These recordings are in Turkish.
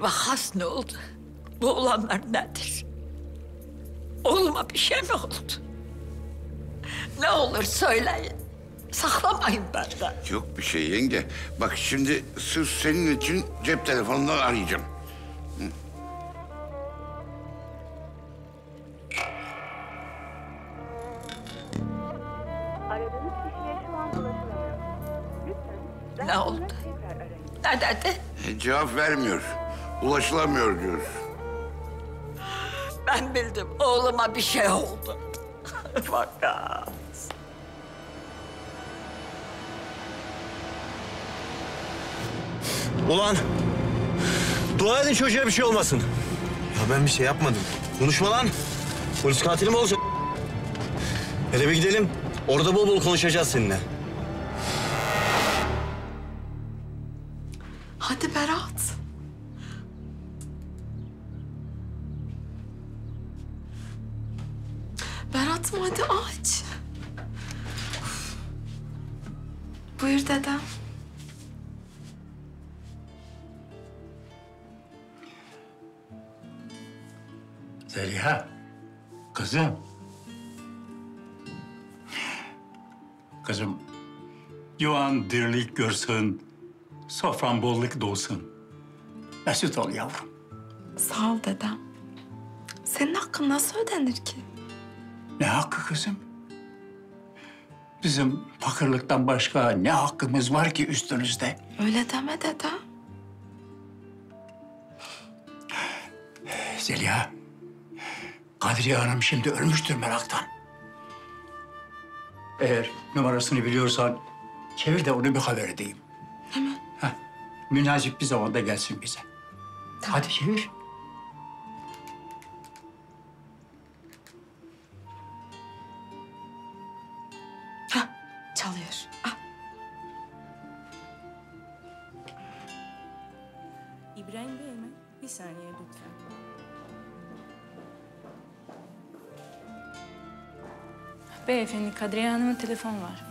Vakas ne oldu? Bu olanlar nedir? Oğluma bir şey mi oldu? Ne olur söyleyin. Saklamayın benden. Yok bir şey yenge. Bak şimdi sırf senin için cep telefonundan arayacağım. Daha Ne oldu? Ne dedi? E, cevap vermiyor. Ulaşılamıyor diyor. Ben bildim. Oğluma bir şey oldu. Vakas. Ulan! Dua edin çocuğa bir şey olmasın. Ya ben bir şey yapmadım. Konuşma lan. Polis katili mi olacak? Hele bir gidelim. Orada bol bol konuşacağız seninle. Hadi Berat. Berat'ım hadi aç. Buyur dedem. Zeliha, kızım. Kızım, yuvan dirlik görsün, sofran bolluk dolsun. Mesut ol yavrum. Sağ ol dedem. Senin hakkın nasıl ödenir ki? Ne hakkı kızım? Bizim fakirlikten başka ne hakkımız var ki üstünüzde? Öyle deme dedem. Zeliha, Kadriye Hanım şimdi ölmüştür meraktan. Eğer numarasını biliyorsan çevir de onu bir haber edeyim. Hemen. Heh, münasip bir zamanda gelsin bize. Hadi çevir. Çalıyor. Ah, İbrahim Bey mi? Bir saniye lütfen. Beyefendi Kadriye Hanım'ın telefonu var.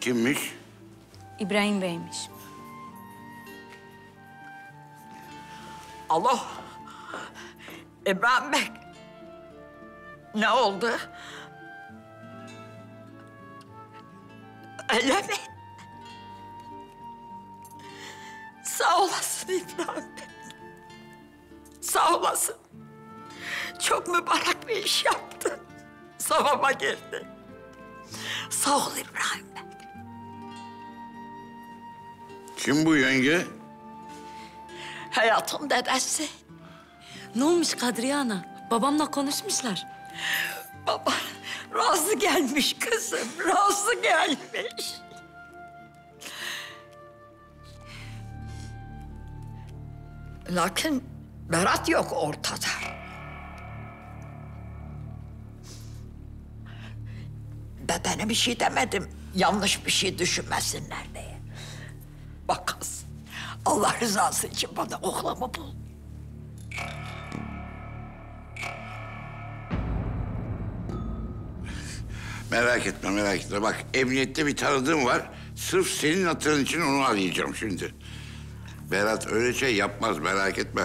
Kimmiş? İbrahim Bey'miş. Alo. İbrahim Bey. Ne oldu? Öyle mi? Sağ olasın İbrahim Bey. Sağ olasın. Çok mübarek bir iş yaptın. Savama girdi. Sağ ol İbrahim Bey. Kim bu yenge? Hayatın dedesi. Ne olmuş Kadriye Ana? Babamla konuşmuşlar. Baba razı gelmiş kızım, razı gelmiş. Lakin Berat yok ortada. Bedene bir şey demedim, yanlış bir şey düşünmesinler diye. Bak Allah rızası için bana oğlumu bul. Merak etme, merak etme. Bak emniyette bir tanıdığım var. Sırf senin hatırın için onu arayacağım şimdi. Berat öyle şey yapmaz, merak etme.